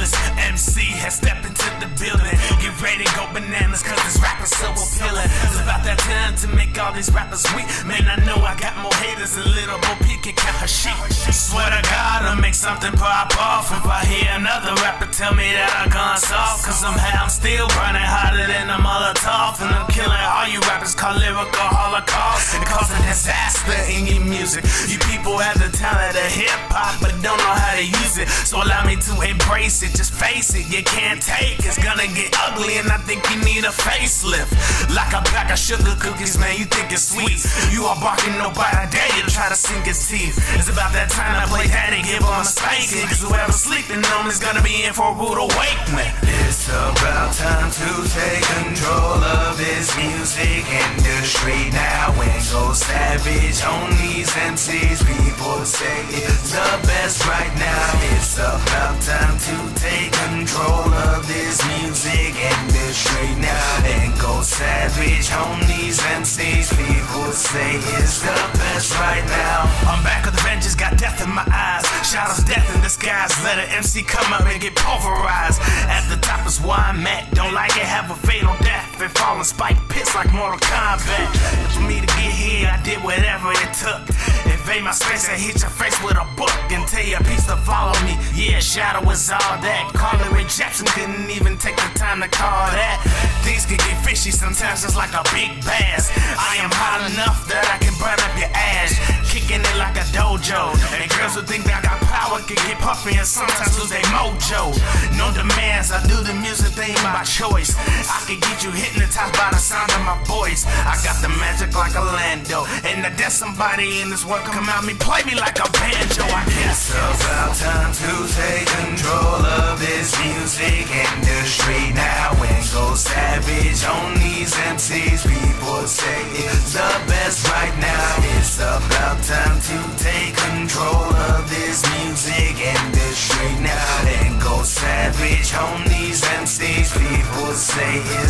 realest MC has stepped into the building. Get ready, to go bananas, cause this rapper's so appealing. It's about that time to make all these rappers weak. Man, I know I got more haters than little Bo Peep can count her sheep. Swear to God, I'll make something pop off if I hear another rapper tell me that I gone soft. Cause somehow I'm still burning hotter than a Molotov. Disaster in your music. You people have the talent of hip hop, but don't know how to use it. So allow me to embrace it. Just face it, you can't take. It's gonna get ugly, and I think you need a facelift. Like a pack of sugar cookies, man, you think it's sweet. You are barking, nobody I dare you try to sink his teeth. It's about that time to play daddy, give him a spanking. Cause whoever's sleeping on is gonna be in for a rude awakening. It's about time to take control of this music go savage on these MCs. People say it's the best right now. It's about time to take control of this music industry now and go savage on these MCs. People say it's the best right now. I'm back with the vengeance, got death in my eyes. Shadows, death in disguise. Let an MC come up and get pulverized. At the top is where I'm at. Don't like it, have a fatal death. And fall in spike like Mortal Kombat. For me to get here, I did whatever it took. Invade my space and hit your face with a book and tell you a piece to follow me. Yeah, shadow is all that. Call it rejection, couldn't even take the time to call that. Things can get fishy sometimes, it's like a big bass. I am hot enough that I can burn up your ass. Kicking it like a dojo. And girls who think that I got power can get puffy and sometimes lose their mojo. No demands, I do the music thing by choice. I can get you hypnotized by the sound of my voice. I got the magic like a Lando. And I dare somebody in this world come out me, play me like a banjo. I guess. It's say